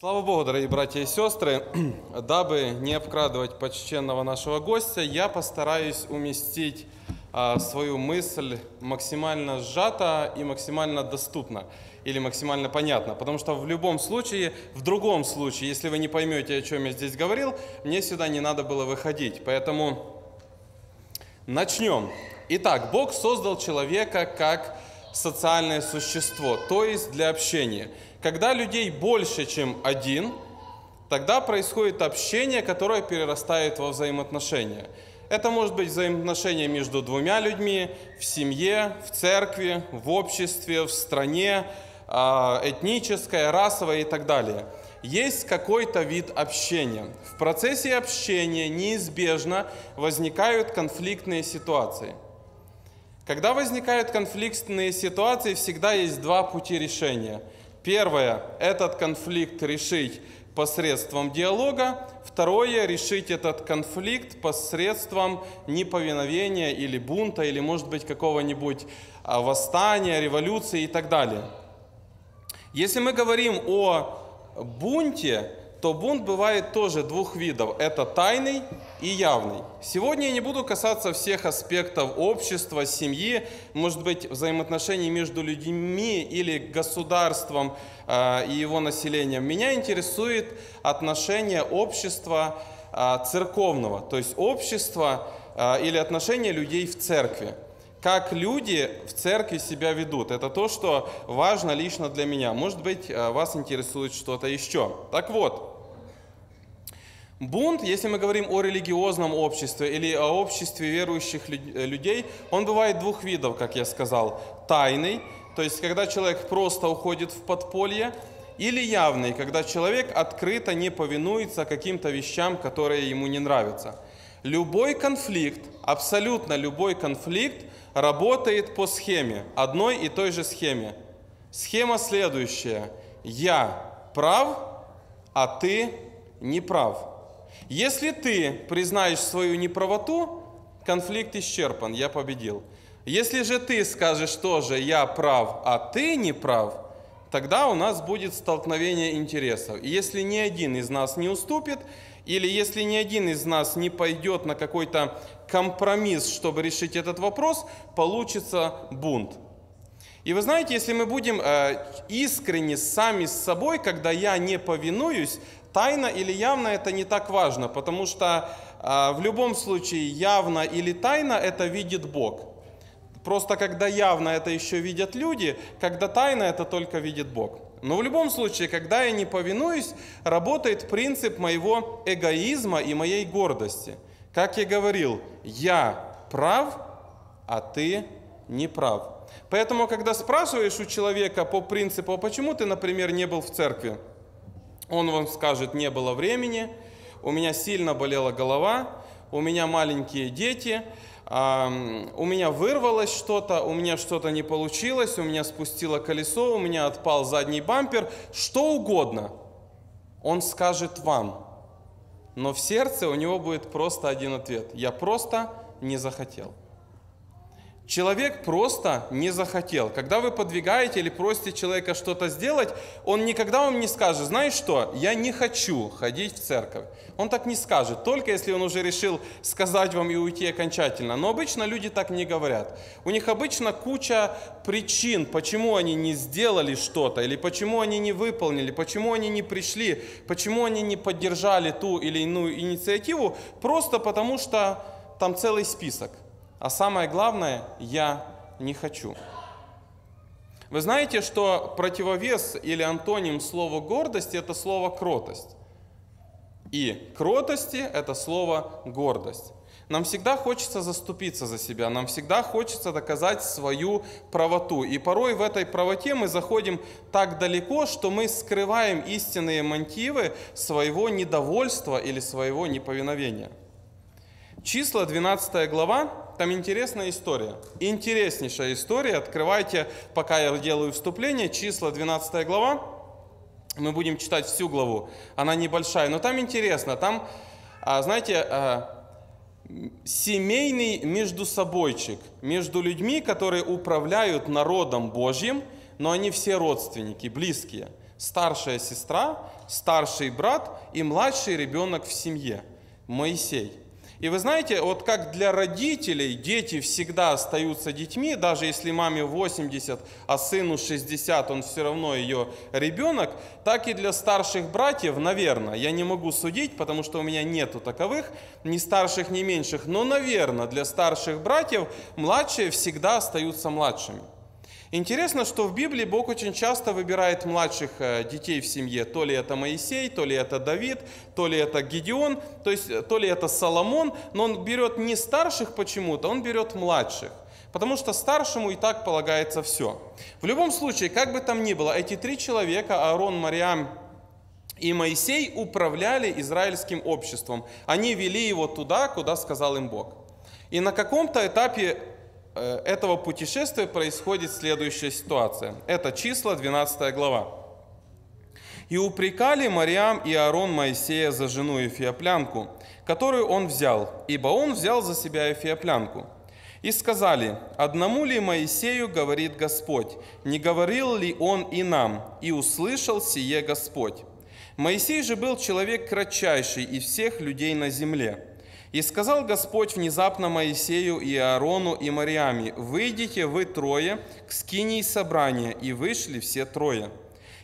Слава Богу, дорогие братья и сестры, дабы не обкрадывать почтенного нашего гостя, я постараюсь уместить а, свою мысль максимально сжато и максимально доступно или максимально понятно, потому что в любом случае, в другом случае, если вы не поймете, о чем я здесь говорил, мне сюда не надо было выходить, поэтому начнем. Итак, Бог создал человека как социальное существо, то есть для общения – когда людей больше, чем один, тогда происходит общение, которое перерастает во взаимоотношения. Это может быть взаимоотношения между двумя людьми, в семье, в церкви, в обществе, в стране, а, этническое, расовое и так далее. Есть какой-то вид общения. В процессе общения неизбежно возникают конфликтные ситуации. Когда возникают конфликтные ситуации, всегда есть два пути решения – Первое – этот конфликт решить посредством диалога. Второе – решить этот конфликт посредством неповиновения или бунта, или, может быть, какого-нибудь а, восстания, революции и так далее. Если мы говорим о бунте, то бунт бывает тоже двух видов. Это тайный и явный. Сегодня я не буду касаться всех аспектов общества, семьи, может быть, взаимоотношений между людьми или государством э, и его населением. Меня интересует отношение общества э, церковного, то есть общество э, или отношение людей в церкви как люди в церкви себя ведут. Это то, что важно лично для меня. Может быть, э, вас интересует что-то еще. Так вот, бунт, если мы говорим о религиозном обществе или о обществе верующих э, людей, он бывает двух видов, как я сказал. Тайный, то есть когда человек просто уходит в подполье, или явный, когда человек открыто не повинуется каким-то вещам, которые ему не нравятся. Любой конфликт, абсолютно любой конфликт работает по схеме, одной и той же схеме. Схема следующая. Я прав, а ты не прав. Если ты признаешь свою неправоту, конфликт исчерпан, я победил. Если же ты скажешь тоже «я прав, а ты не прав», тогда у нас будет столкновение интересов. И если ни один из нас не уступит, или если ни один из нас не пойдет на какой-то компромисс, чтобы решить этот вопрос, получится бунт. И вы знаете, если мы будем э, искренне сами с собой, когда я не повинуюсь, тайно или явно это не так важно, потому что э, в любом случае явно или тайно это видит Бог. Просто когда явно это еще видят люди, когда тайно это только видит Бог. Но в любом случае, когда я не повинуюсь, работает принцип моего эгоизма и моей гордости. Как я говорил, я прав, а ты не прав. Поэтому, когда спрашиваешь у человека по принципу, «А почему ты, например, не был в церкви, он вам скажет, не было времени, у меня сильно болела голова, у меня маленькие дети, у меня вырвалось что-то, у меня что-то не получилось, у меня спустило колесо, у меня отпал задний бампер, что угодно. Он скажет вам, но в сердце у него будет просто один ответ. Я просто не захотел. Человек просто не захотел. Когда вы подвигаете или просите человека что-то сделать, он никогда вам не скажет, знаешь что, я не хочу ходить в церковь. Он так не скажет, только если он уже решил сказать вам и уйти окончательно. Но обычно люди так не говорят. У них обычно куча причин, почему они не сделали что-то, или почему они не выполнили, почему они не пришли, почему они не поддержали ту или иную инициативу, просто потому что там целый список – а самое главное, я не хочу. Вы знаете, что противовес или антоним слова гордости – это слово кротость. И кротости – это слово гордость. Нам всегда хочется заступиться за себя, нам всегда хочется доказать свою правоту. И порой в этой правоте мы заходим так далеко, что мы скрываем истинные мотивы своего недовольства или своего неповиновения. Числа 12 глава, там интересная история. Интереснейшая история. Открывайте, пока я делаю вступление, числа 12 глава. Мы будем читать всю главу. Она небольшая, но там интересно. Там, а, знаете, а, семейный между собойчик, между людьми, которые управляют народом Божьим, но они все родственники, близкие. Старшая сестра, старший брат и младший ребенок в семье – Моисей – и вы знаете, вот как для родителей дети всегда остаются детьми, даже если маме 80, а сыну 60, он все равно ее ребенок, так и для старших братьев, наверное, я не могу судить, потому что у меня нету таковых, ни старших, ни меньших, но, наверное, для старших братьев младшие всегда остаются младшими. Интересно, что в Библии Бог очень часто выбирает младших э, детей в семье. То ли это Моисей, то ли это Давид, то ли это Гедеон, то есть э, то ли это Соломон, но он берет не старших почему-то, он берет младших. Потому что старшему и так полагается все. В любом случае, как бы там ни было, эти три человека, Аарон, Мариам и Моисей, управляли израильским обществом. Они вели его туда, куда сказал им Бог. И на каком-то этапе этого путешествия происходит следующая ситуация. Это числа, 12 глава. «И упрекали Мариам и Аарон Моисея за жену Эфиоплянку, которую он взял, ибо он взял за себя Эфиоплянку. И сказали, одному ли Моисею говорит Господь, не говорил ли он и нам, и услышал сие Господь. Моисей же был человек кратчайший из всех людей на земле, и сказал Господь внезапно Моисею и Аарону и Мариаме, «Выйдите вы трое к скинии собрания». И вышли все трое.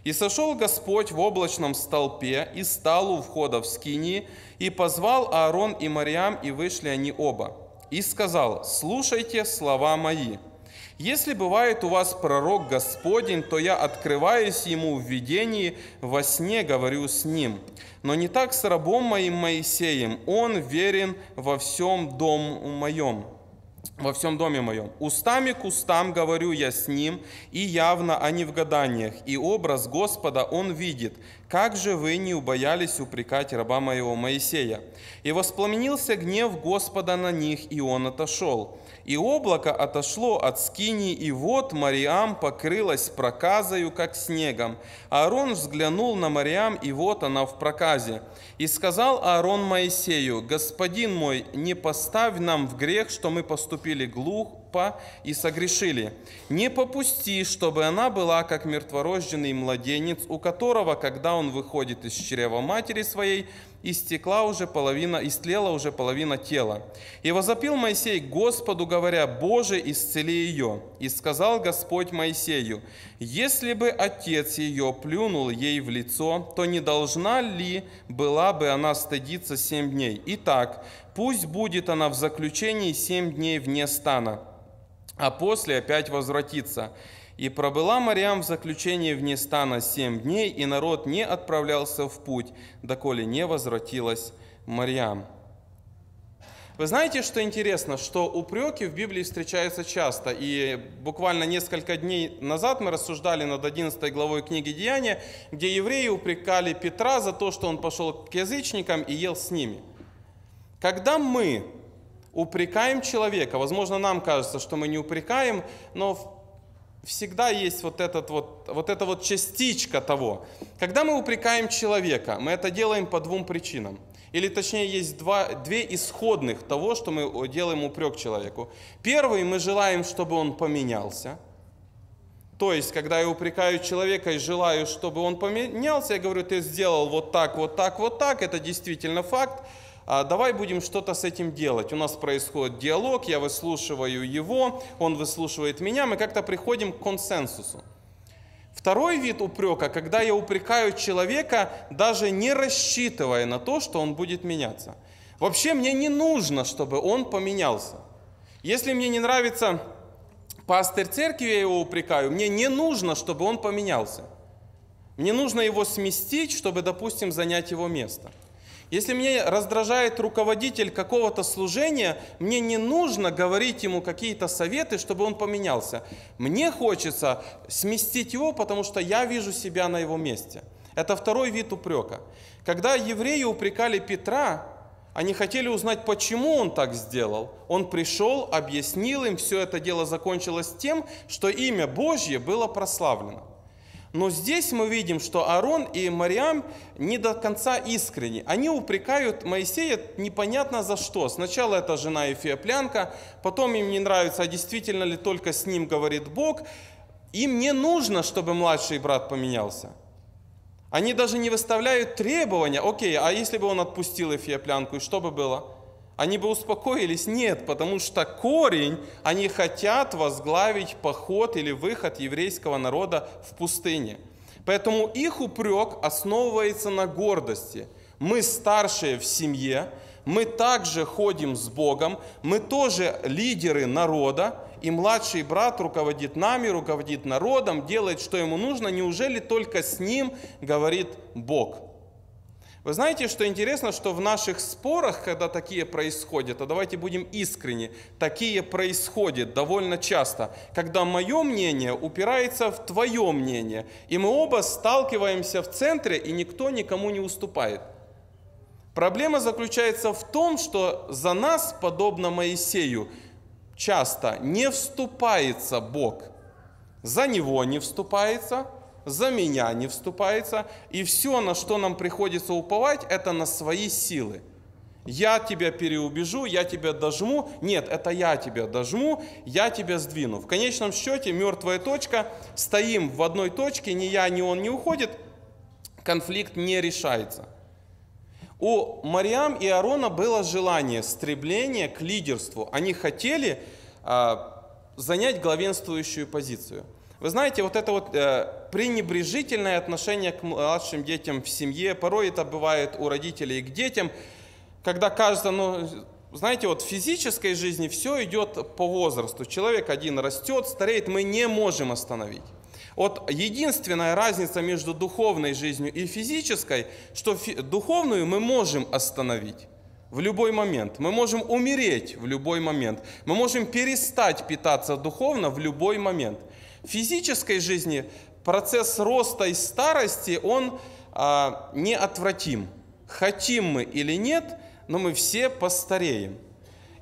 И сошел Господь в облачном столпе и стал у входа в скинии, и позвал Аарон и Мариам, и вышли они оба. И сказал, «Слушайте слова мои». Если бывает у вас пророк Господень, то я открываюсь ему в видении, во сне говорю с ним. Но не так с рабом моим Моисеем, он верен во всем дом моем во всем доме моем. Устами к устам говорю я с ним, и явно, не в гаданиях, и образ Господа он видит. Как же вы не убоялись упрекать раба моего Моисея? И воспламенился гнев Господа на них, и он отошел. И облако отошло от скини, и вот Мариам покрылась проказою, как снегом. Аарон взглянул на Мариам, и вот она в проказе. И сказал Аарон Моисею, «Господин мой, не поставь нам в грех, что мы поступили глупо и согрешили. Не попусти, чтобы она была, как мертворожденный младенец, у которого, когда он выходит из чрева матери своей, истекла уже половина, истлела уже половина тела. И возопил Моисей Господу, говоря, «Боже, исцели ее». И сказал Господь Моисею, «Если бы отец ее плюнул ей в лицо, то не должна ли была бы она стыдиться семь дней? Итак, пусть будет она в заключении семь дней вне стана, а после опять возвратится». И пробыла Мариам в заключении вне стана семь дней, и народ не отправлялся в путь, доколе не возвратилась Мариам. Вы знаете, что интересно, что упреки в Библии встречаются часто, и буквально несколько дней назад мы рассуждали над 11 главой книги Деяния, где евреи упрекали Петра за то, что он пошел к язычникам и ел с ними. Когда мы упрекаем человека, возможно, нам кажется, что мы не упрекаем, но всегда есть вот, этот вот, вот эта вот частичка того. Когда мы упрекаем человека, мы это делаем по двум причинам. Или точнее есть два, две исходных того, что мы делаем упрек человеку. Первый, мы желаем, чтобы он поменялся. То есть, когда я упрекаю человека и желаю, чтобы он поменялся, я говорю, ты сделал вот так, вот так, вот так, это действительно факт, а давай будем что-то с этим делать. У нас происходит диалог, я выслушиваю его, он выслушивает меня, мы как-то приходим к консенсусу. Второй вид упрека, когда я упрекаю человека, даже не рассчитывая на то, что он будет меняться. Вообще мне не нужно, чтобы он поменялся. Если мне не нравится пастырь церкви, я его упрекаю, мне не нужно, чтобы он поменялся. Мне нужно его сместить, чтобы, допустим, занять его место – если меня раздражает руководитель какого-то служения, мне не нужно говорить ему какие-то советы, чтобы он поменялся. Мне хочется сместить его, потому что я вижу себя на его месте. Это второй вид упрека. Когда евреи упрекали Петра, они хотели узнать, почему он так сделал. Он пришел, объяснил им, все это дело закончилось тем, что имя Божье было прославлено. Но здесь мы видим, что Аарон и Мариам не до конца искренни. Они упрекают Моисея непонятно за что. Сначала это жена Эфиоплянка, потом им не нравится, а действительно ли только с ним говорит Бог. Им не нужно, чтобы младший брат поменялся. Они даже не выставляют требования. Окей, а если бы он отпустил эфиоплянку, и что бы было? Они бы успокоились? Нет, потому что корень, они хотят возглавить поход или выход еврейского народа в пустыне. Поэтому их упрек основывается на гордости. Мы старшие в семье, мы также ходим с Богом, мы тоже лидеры народа, и младший брат руководит нами, руководит народом, делает, что ему нужно. Неужели только с ним говорит Бог? Вы знаете, что интересно, что в наших спорах, когда такие происходят, а давайте будем искренни, такие происходят довольно часто, когда мое мнение упирается в твое мнение, и мы оба сталкиваемся в центре, и никто никому не уступает. Проблема заключается в том, что за нас, подобно Моисею, часто не вступается Бог. За него не вступается, за меня не вступается, и все, на что нам приходится уповать, это на свои силы. Я тебя переубежу, я тебя дожму. Нет, это я тебя дожму, я тебя сдвину. В конечном счете мертвая точка, стоим в одной точке, ни я, ни он не уходит, конфликт не решается. У Мариам и Аарона было желание, стремление к лидерству. Они хотели э, занять главенствующую позицию. Вы знаете, вот это вот э, пренебрежительное отношение к младшим детям в семье, порой это бывает у родителей к детям, когда кажется, ну, знаете, вот в физической жизни все идет по возрасту. Человек один растет, стареет, мы не можем остановить. Вот единственная разница между духовной жизнью и физической, что духовную мы можем остановить в любой момент. Мы можем умереть в любой момент. Мы можем перестать питаться духовно в любой момент. В физической жизни процесс роста и старости, он а, неотвратим. Хотим мы или нет, но мы все постареем.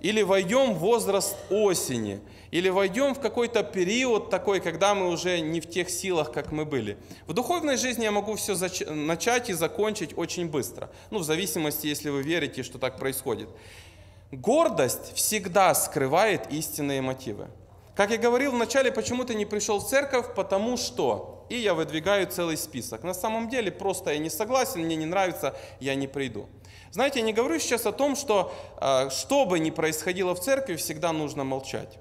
Или войдем в возраст осени – или войдем в какой-то период такой, когда мы уже не в тех силах, как мы были. В духовной жизни я могу все зач- начать и закончить очень быстро. Ну, в зависимости, если вы верите, что так происходит. Гордость всегда скрывает истинные мотивы. Как я говорил вначале, почему ты не пришел в церковь? Потому что. И я выдвигаю целый список. На самом деле просто я не согласен, мне не нравится, я не приду. Знаете, я не говорю сейчас о том, что а, что бы ни происходило в церкви, всегда нужно молчать.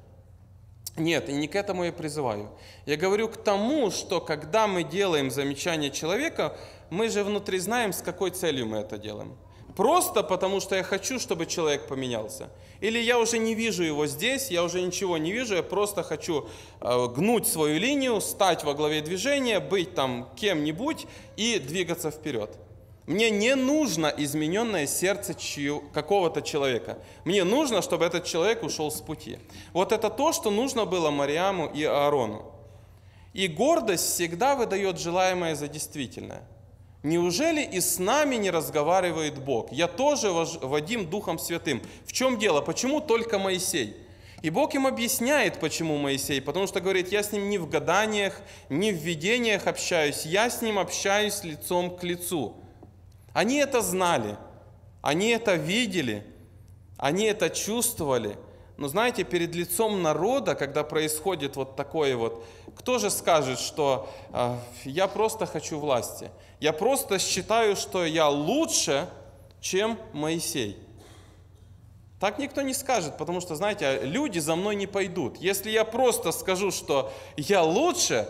Нет, и не к этому я призываю. Я говорю к тому, что когда мы делаем замечание человека, мы же внутри знаем, с какой целью мы это делаем. Просто потому, что я хочу, чтобы человек поменялся. Или я уже не вижу его здесь, я уже ничего не вижу, я просто хочу э, гнуть свою линию, стать во главе движения, быть там кем-нибудь и двигаться вперед. Мне не нужно измененное сердце какого-то человека. Мне нужно, чтобы этот человек ушел с пути. Вот это то, что нужно было Мариаму и Аарону. И гордость всегда выдает желаемое за действительное. Неужели и с нами не разговаривает Бог? Я тоже Вадим Духом Святым. В чем дело? Почему только Моисей? И Бог им объясняет, почему Моисей, потому что говорит, я с ним не в гаданиях, не в видениях общаюсь, я с ним общаюсь лицом к лицу. Они это знали, они это видели, они это чувствовали. Но знаете, перед лицом народа, когда происходит вот такое вот, кто же скажет, что э, я просто хочу власти? Я просто считаю, что я лучше, чем Моисей. Так никто не скажет, потому что, знаете, люди за мной не пойдут. Если я просто скажу, что я лучше,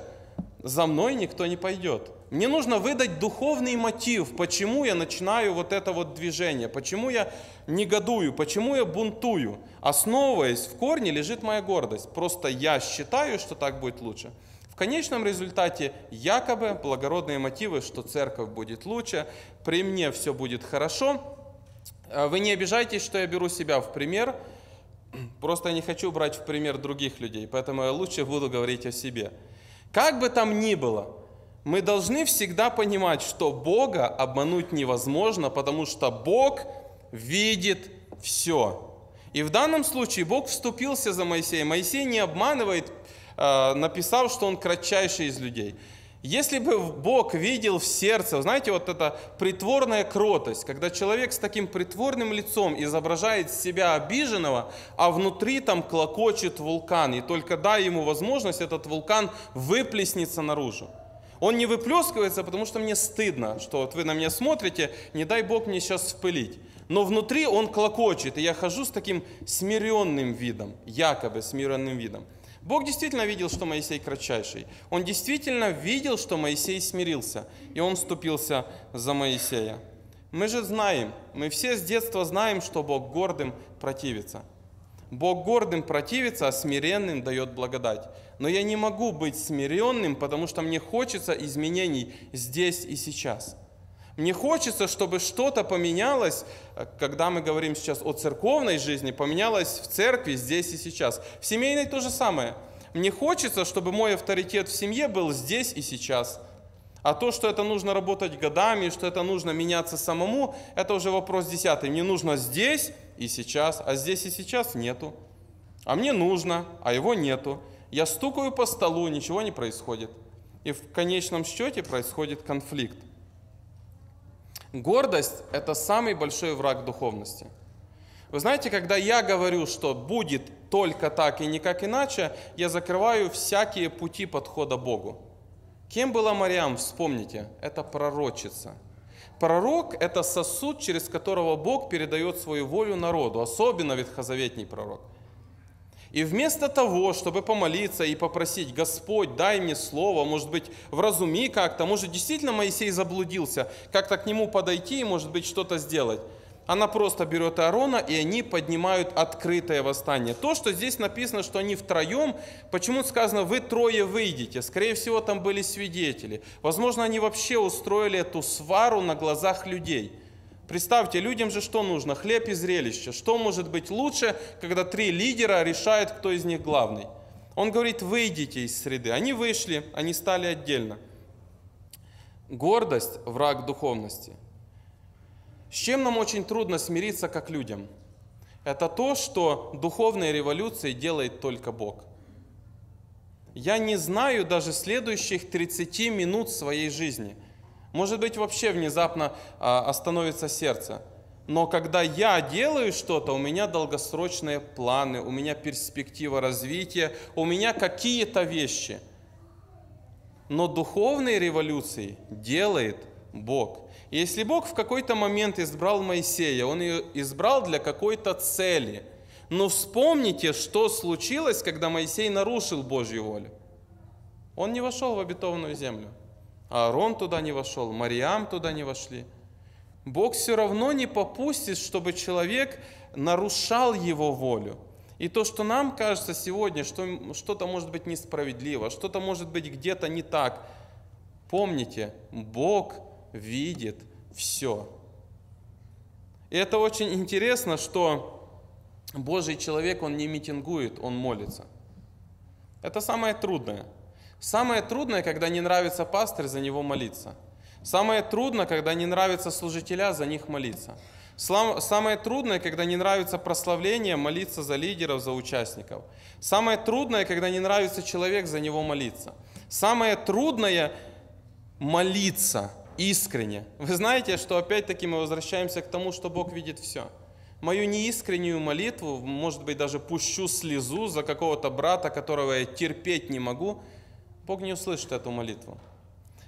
за мной никто не пойдет. Мне нужно выдать духовный мотив, почему я начинаю вот это вот движение, почему я негодую, почему я бунтую. Основываясь в корне лежит моя гордость. Просто я считаю, что так будет лучше. В конечном результате якобы благородные мотивы, что церковь будет лучше, при мне все будет хорошо. А вы не обижайтесь, что я беру себя в пример. Просто я не хочу брать в пример других людей, поэтому я лучше буду говорить о себе. Как бы там ни было, мы должны всегда понимать, что Бога обмануть невозможно, потому что Бог видит все. И в данном случае Бог вступился за Моисея. Моисей не обманывает, э, написав, что он кратчайший из людей. Если бы Бог видел в сердце, знаете, вот эта притворная кротость, когда человек с таким притворным лицом изображает себя обиженного, а внутри там клокочет вулкан, и только дай ему возможность, этот вулкан выплеснется наружу. Он не выплескивается, потому что мне стыдно, что вот вы на меня смотрите, не дай Бог мне сейчас вспылить. Но внутри он клокочет, и я хожу с таким смиренным видом, якобы смиренным видом. Бог действительно видел, что Моисей кратчайший. Он действительно видел, что Моисей смирился, и он вступился за Моисея. Мы же знаем, мы все с детства знаем, что Бог гордым противится. Бог гордым противится, а смиренным дает благодать. Но я не могу быть смиренным, потому что мне хочется изменений здесь и сейчас. Мне хочется, чтобы что-то поменялось, когда мы говорим сейчас о церковной жизни, поменялось в церкви здесь и сейчас. В семейной то же самое. Мне хочется, чтобы мой авторитет в семье был здесь и сейчас – а то, что это нужно работать годами, что это нужно меняться самому, это уже вопрос десятый. Мне нужно здесь и сейчас, а здесь и сейчас нету. А мне нужно, а его нету. Я стукаю по столу, ничего не происходит. И в конечном счете происходит конфликт. Гордость – это самый большой враг духовности. Вы знаете, когда я говорю, что будет только так и никак иначе, я закрываю всякие пути подхода Богу. Кем была Мариам, вспомните, это пророчица. Пророк – это сосуд, через которого Бог передает свою волю народу, особенно ветхозаветний пророк. И вместо того, чтобы помолиться и попросить, Господь, дай мне слово, может быть, вразуми как-то, может, действительно Моисей заблудился, как-то к нему подойти и, может быть, что-то сделать – она просто берет Аарона, и они поднимают открытое восстание. То, что здесь написано, что они втроем, почему сказано, вы трое выйдете? Скорее всего, там были свидетели. Возможно, они вообще устроили эту свару на глазах людей. Представьте, людям же что нужно? Хлеб и зрелище. Что может быть лучше, когда три лидера решают, кто из них главный? Он говорит, выйдите из среды. Они вышли, они стали отдельно. Гордость – враг духовности. С чем нам очень трудно смириться как людям? Это то, что духовные революции делает только Бог. Я не знаю даже следующих 30 минут своей жизни. Может быть, вообще внезапно а, остановится сердце. Но когда я делаю что-то, у меня долгосрочные планы, у меня перспектива развития, у меня какие-то вещи. Но духовные революции делает Бог. Если Бог в какой-то момент избрал Моисея, Он ее избрал для какой-то цели. Но вспомните, что случилось, когда Моисей нарушил Божью волю. Он не вошел в обетованную землю. Аарон туда не вошел, Мариам туда не вошли. Бог все равно не попустит, чтобы человек нарушал его волю. И то, что нам кажется сегодня, что что-то может быть несправедливо, что-то может быть где-то не так, помните, Бог видит все. И это очень интересно, что Божий человек, он не митингует, он молится. Это самое трудное. Самое трудное, когда не нравится пастор, за него молиться. Самое трудное, когда не нравятся служителя, за них молиться. Самое трудное, когда не нравится прославление, молиться за лидеров, за участников. Самое трудное, когда не нравится человек, за него молиться. Самое трудное – молиться – искренне. Вы знаете, что опять-таки мы возвращаемся к тому, что Бог видит все. Мою неискреннюю молитву, может быть, даже пущу слезу за какого-то брата, которого я терпеть не могу, Бог не услышит эту молитву.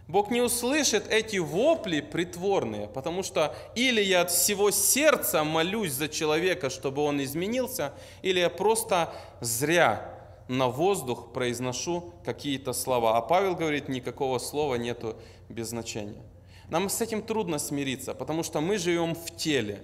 Бог не услышит эти вопли притворные, потому что или я от всего сердца молюсь за человека, чтобы он изменился, или я просто зря на воздух произношу какие-то слова. А Павел говорит, никакого слова нету без значения. Нам с этим трудно смириться, потому что мы живем в теле.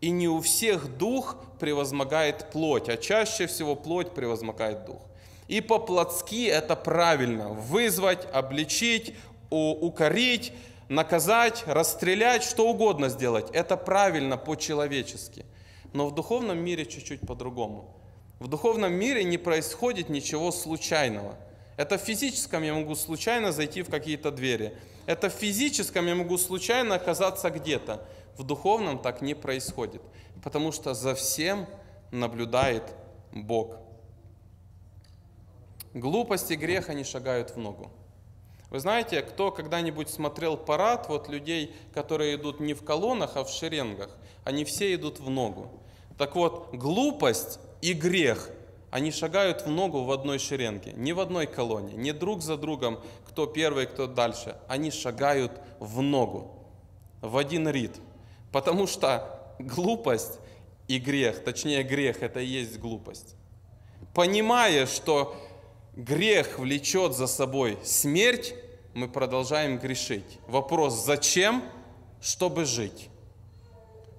И не у всех дух превозмогает плоть, а чаще всего плоть превозмогает дух. И по-плотски это правильно. Вызвать, обличить, укорить, наказать, расстрелять, что угодно сделать. Это правильно по-человечески. Но в духовном мире чуть-чуть по-другому. В духовном мире не происходит ничего случайного. Это в физическом я могу случайно зайти в какие-то двери. Это в физическом я могу случайно оказаться где-то. В духовном так не происходит, потому что за всем наблюдает Бог. Глупость и грех, они шагают в ногу. Вы знаете, кто когда-нибудь смотрел парад вот людей, которые идут не в колоннах, а в шеренгах, они все идут в ногу. Так вот, глупость и грех, Они шагают в ногу в одной шеренге, не в одной колонне, не друг за другом, кто первый, кто дальше. Они шагают в ногу, в один ритм. Потому что глупость и грех, точнее грех это и есть глупость. Понимая, что грех влечет за собой смерть, мы продолжаем грешить. Вопрос, зачем? Чтобы жить.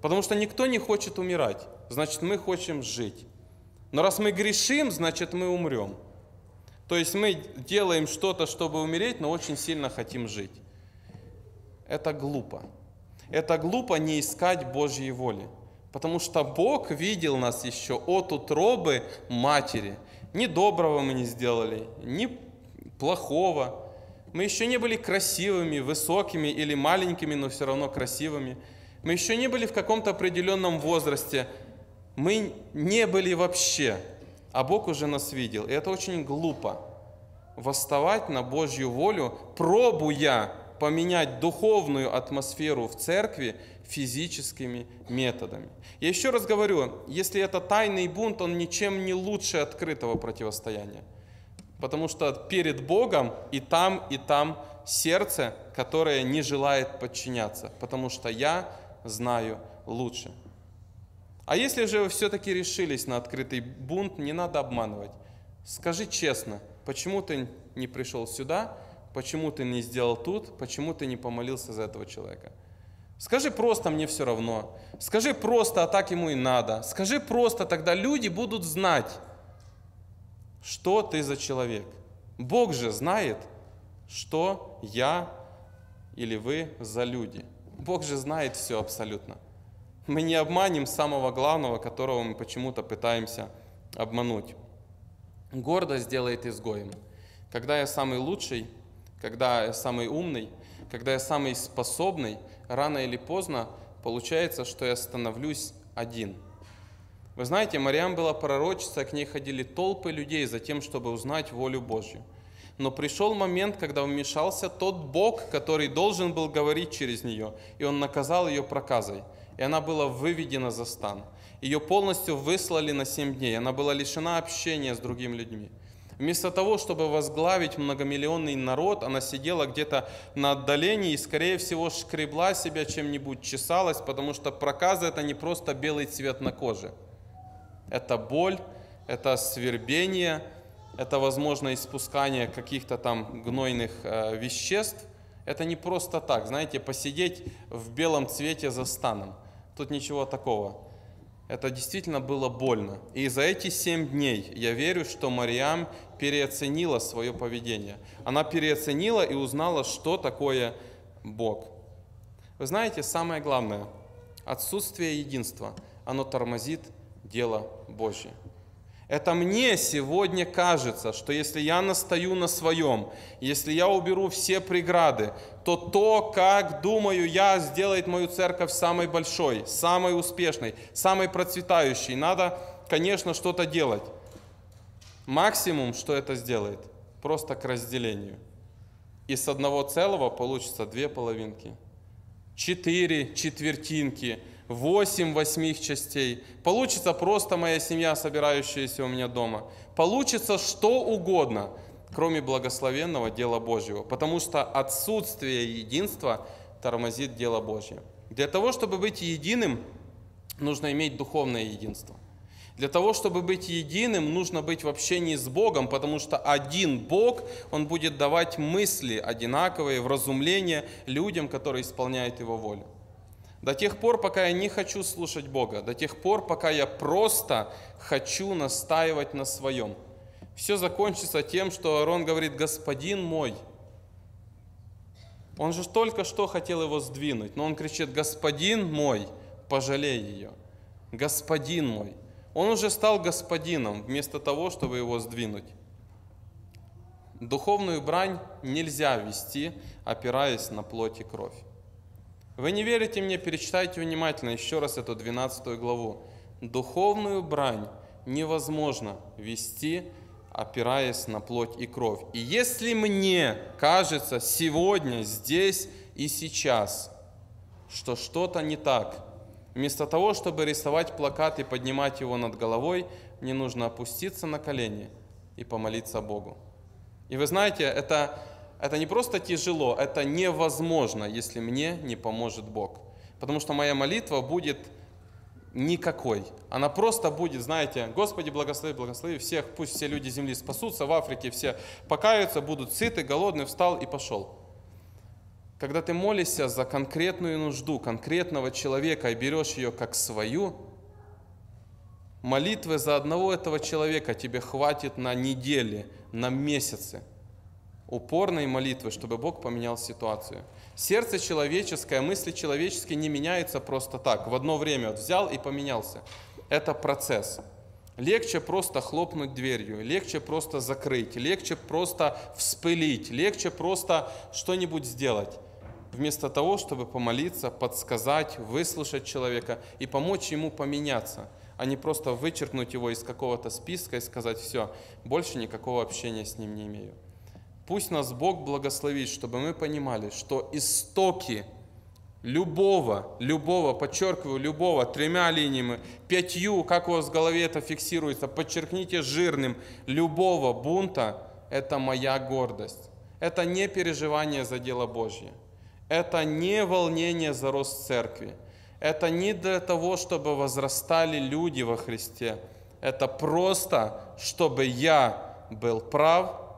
Потому что никто не хочет умирать, значит мы хотим жить. Но раз мы грешим, значит мы умрем. То есть мы делаем что-то, чтобы умереть, но очень сильно хотим жить. Это глупо. Это глупо не искать Божьей воли. Потому что Бог видел нас еще от утробы матери. Ни доброго мы не сделали, ни плохого. Мы еще не были красивыми, высокими или маленькими, но все равно красивыми. Мы еще не были в каком-то определенном возрасте. Мы не были вообще, а Бог уже нас видел. И это очень глупо. Восставать на Божью волю, пробуя поменять духовную атмосферу в церкви физическими методами. Я еще раз говорю, если это тайный бунт, он ничем не лучше открытого противостояния. Потому что перед Богом и там, и там сердце, которое не желает подчиняться. Потому что я знаю лучше. А если же вы все-таки решились на открытый бунт, не надо обманывать. Скажи честно, почему ты не пришел сюда, почему ты не сделал тут, почему ты не помолился за этого человека. Скажи просто, мне все равно. Скажи просто, а так ему и надо. Скажи просто, тогда люди будут знать, что ты за человек. Бог же знает, что я или вы за люди. Бог же знает все абсолютно. Мы не обманем самого главного, которого мы почему-то пытаемся обмануть. Гордость делает изгоем. Когда я самый лучший, когда я самый умный, когда я самый способный, рано или поздно получается, что я становлюсь один. Вы знаете, Мариам была пророчица, к ней ходили толпы людей за тем, чтобы узнать волю Божью. Но пришел момент, когда вмешался тот Бог, который должен был говорить через нее, и он наказал ее проказой. И она была выведена за стан. Ее полностью выслали на семь дней. Она была лишена общения с другими людьми. Вместо того, чтобы возглавить многомиллионный народ, она сидела где-то на отдалении и, скорее всего, шкребла себя чем-нибудь, чесалась, потому что проказа – это не просто белый цвет на коже. Это боль, это свербение – это, возможно, испускание каких-то там гнойных э, веществ. Это не просто так, знаете, посидеть в белом цвете за станом. Тут ничего такого. Это действительно было больно. И за эти семь дней я верю, что Мариам переоценила свое поведение. Она переоценила и узнала, что такое Бог. Вы знаете, самое главное, отсутствие единства, оно тормозит дело Божье. Это мне сегодня кажется, что если я настаю на своем, если я уберу все преграды, то то, как думаю я, сделает мою церковь самой большой, самой успешной, самой процветающей. Надо, конечно, что-то делать. Максимум, что это сделает, просто к разделению. И с одного целого получится две половинки, четыре четвертинки – восемь восьмих частей. Получится просто моя семья, собирающаяся у меня дома. Получится что угодно, кроме благословенного дела Божьего. Потому что отсутствие единства тормозит дело Божье. Для того, чтобы быть единым, нужно иметь духовное единство. Для того, чтобы быть единым, нужно быть в общении с Богом, потому что один Бог, Он будет давать мысли одинаковые, вразумления людям, которые исполняют Его волю. До тех пор, пока я не хочу слушать Бога, до тех пор, пока я просто хочу настаивать на своем. Все закончится тем, что Аарон говорит, господин мой. Он же только что хотел его сдвинуть, но он кричит, господин мой, пожалей ее. Господин мой. Он уже стал господином, вместо того, чтобы его сдвинуть. Духовную брань нельзя вести, опираясь на плоть и кровь. Вы не верите мне, перечитайте внимательно еще раз эту 12 главу. Духовную брань невозможно вести, опираясь на плоть и кровь. И если мне кажется сегодня, здесь и сейчас, что что-то не так, Вместо того, чтобы рисовать плакат и поднимать его над головой, мне нужно опуститься на колени и помолиться Богу. И вы знаете, это, это не просто тяжело, это невозможно, если мне не поможет Бог. Потому что моя молитва будет никакой. Она просто будет, знаете, Господи, благослови, благослови всех, пусть все люди земли спасутся, в Африке все покаются, будут сыты, голодны, встал и пошел. Когда ты молишься за конкретную нужду конкретного человека и берешь ее как свою, молитвы за одного этого человека тебе хватит на недели, на месяцы упорной молитвы, чтобы Бог поменял ситуацию. Сердце человеческое, мысли человеческие не меняются просто так. В одно время вот взял и поменялся. Это процесс. Легче просто хлопнуть дверью, легче просто закрыть, легче просто вспылить, легче просто что-нибудь сделать вместо того, чтобы помолиться, подсказать, выслушать человека и помочь ему поменяться, а не просто вычеркнуть его из какого-то списка и сказать, все, больше никакого общения с ним не имею. Пусть нас Бог благословит, чтобы мы понимали, что истоки любого, любого, подчеркиваю, любого, тремя линиями, пятью, как у вас в голове это фиксируется, подчеркните жирным, любого бунта – это моя гордость. Это не переживание за дело Божье. Это не волнение за рост церкви. Это не для того, чтобы возрастали люди во Христе. Это просто, чтобы я был прав,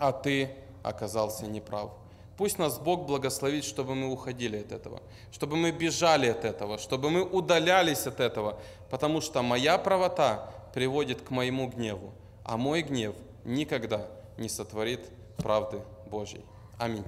а ты оказался неправ. Пусть нас Бог благословит, чтобы мы уходили от этого, чтобы мы бежали от этого, чтобы мы удалялись от этого, потому что моя правота приводит к моему гневу, а мой гнев никогда не сотворит правды Божьей. Аминь.